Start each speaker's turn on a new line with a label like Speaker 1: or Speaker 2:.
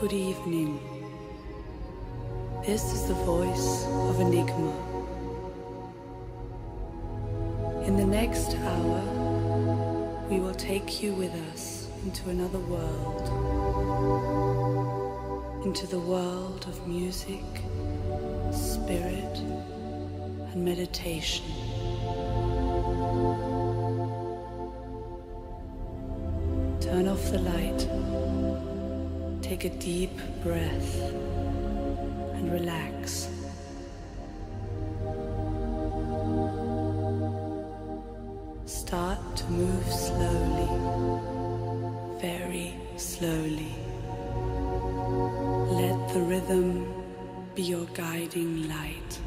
Speaker 1: Good evening. This is the voice of Enigma. In the next hour, we will take you with us into another world. Into the world of music, spirit, and meditation. Turn off the light. Take a deep breath and relax. Start to move slowly, very slowly. Let the rhythm be your guiding light.